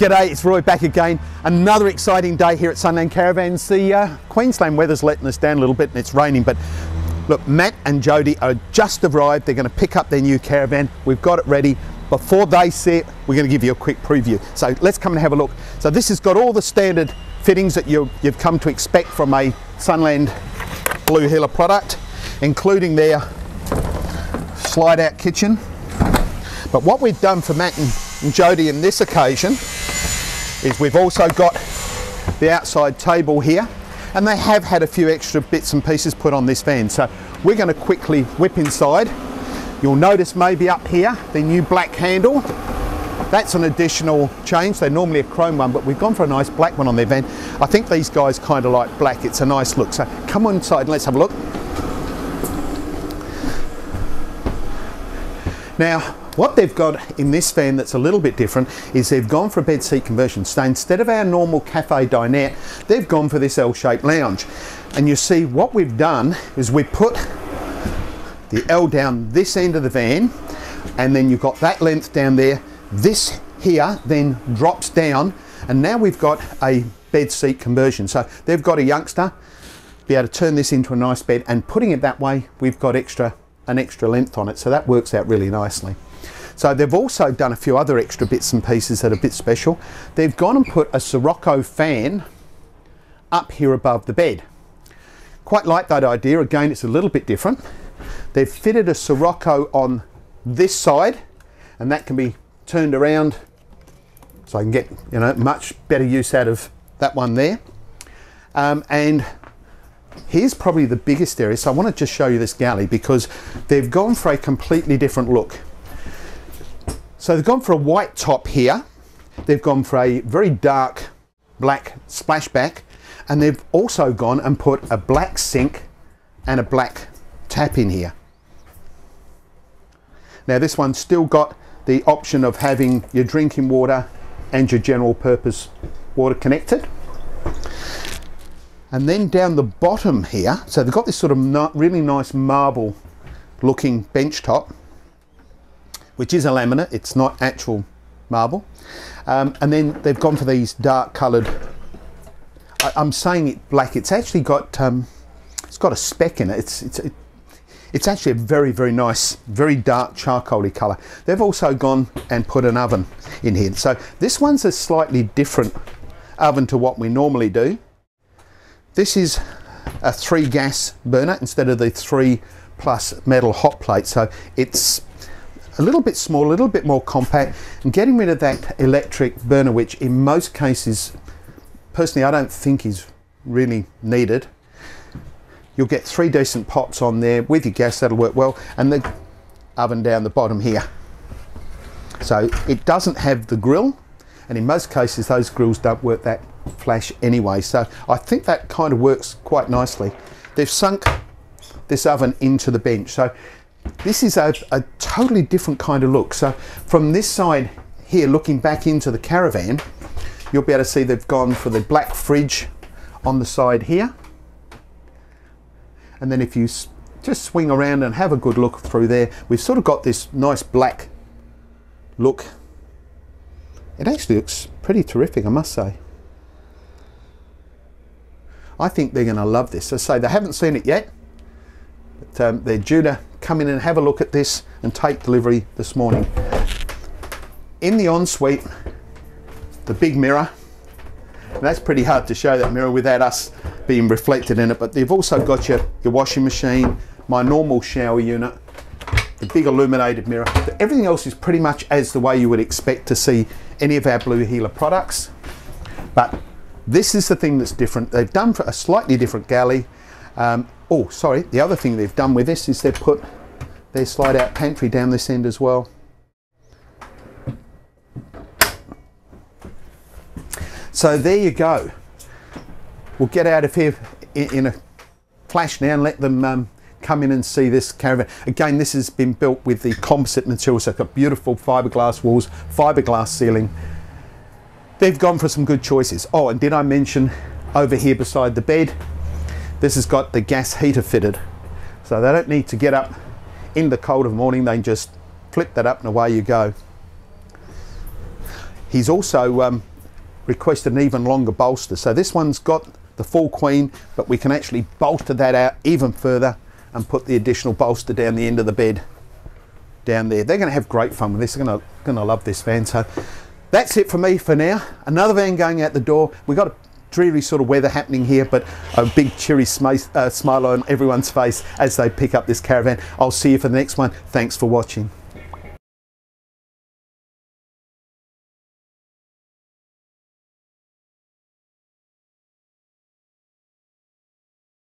G'day, it's Roy back again. Another exciting day here at Sunland Caravans. The uh, Queensland weather's letting us down a little bit and it's raining, but look, Matt and Jody are just arrived. They're going to pick up their new caravan. We've got it ready. Before they see it, we're going to give you a quick preview. So let's come and have a look. So this has got all the standard fittings that you, you've come to expect from a Sunland Blue Heeler product, including their slide out kitchen. But what we've done for Matt and Jody in this occasion is we've also got the outside table here and they have had a few extra bits and pieces put on this van. So we're going to quickly whip inside. You'll notice maybe up here the new black handle. That's an additional change. They're normally a chrome one but we've gone for a nice black one on their van. I think these guys kind of like black. It's a nice look. So come on inside and let's have a look. Now what they've got in this van that's a little bit different is they've gone for a bed seat conversion. So instead of our normal cafe dinette, they've gone for this L-shaped lounge. And you see what we've done is we put the L down this end of the van and then you've got that length down there. This here then drops down and now we've got a bed seat conversion. So they've got a youngster be able to turn this into a nice bed and putting it that way we've got extra an extra length on it so that works out really nicely. So they've also done a few other extra bits and pieces that are a bit special. They've gone and put a Sirocco fan up here above the bed. Quite like that idea. Again, it's a little bit different. They've fitted a Sirocco on this side and that can be turned around so I can get you know much better use out of that one there. Um, and here's probably the biggest area. So I want to just show you this galley because they've gone for a completely different look. So they've gone for a white top here. They've gone for a very dark black splashback and they've also gone and put a black sink and a black tap in here. Now this one's still got the option of having your drinking water and your general purpose water connected. And then down the bottom here, so they've got this sort of really nice marble looking bench top which is a laminate, it's not actual marble. Um, and then they've gone for these dark coloured, I, am saying it black, it's actually got, um, it's got a speck in it. It's, it's, it, it's actually a very, very nice, very dark charcoaly colour. They've also gone and put an oven in here. So this one's a slightly different oven to what we normally do. This is a three gas burner instead of the three plus metal hot plate. So it's a little bit smaller, a little bit more compact, and getting rid of that electric burner, which in most cases, personally, I don't think is really needed. You'll get three decent pots on there with your gas, that'll work well, and the oven down the bottom here. So it doesn't have the grill, and in most cases, those grills don't work that flash anyway. So I think that kind of works quite nicely. They've sunk this oven into the bench. So this is a, a totally different kind of look. So from this side here, looking back into the caravan, you'll be able to see they've gone for the black fridge on the side here. And then if you just swing around and have a good look through there, we've sort of got this nice black look. It actually looks pretty terrific, I must say. I think they're going to love this. I say, they haven't seen it yet, but um, they're due to come in and have a look at this and take delivery this morning. In the ensuite, the big mirror, that's pretty hard to show that mirror without us being reflected in it, but they've also got your, your washing machine, my normal shower unit, the big illuminated mirror. Everything else is pretty much as the way you would expect to see any of our Blue Heeler products. But this is the thing that's different. They've done for a slightly different galley. Um, Oh, sorry, the other thing they've done with this is they've put their slide out pantry down this end as well. So there you go. We'll get out of here in a flash now and let them um, come in and see this caravan. Again, this has been built with the composite material, so it's got beautiful fiberglass walls, fiberglass ceiling. They've gone for some good choices. Oh, and did I mention over here beside the bed, this has got the gas heater fitted. So they don't need to get up in the cold of morning, they just flip that up and away you go. he's also um, requested an even longer bolster. So this one's got the full queen, but we can actually bolster that out even further and put the additional bolster down the end of the bed down there. They're going to have great fun with this. They're going to, going to love this van. So that's it for me for now. Another van going out the door. We've got a dreary sort of weather happening here, but a big cheery uh, smile on everyone's face as they pick up this caravan. I'll see you for the next one. Thanks for watching.